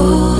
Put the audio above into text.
Oh.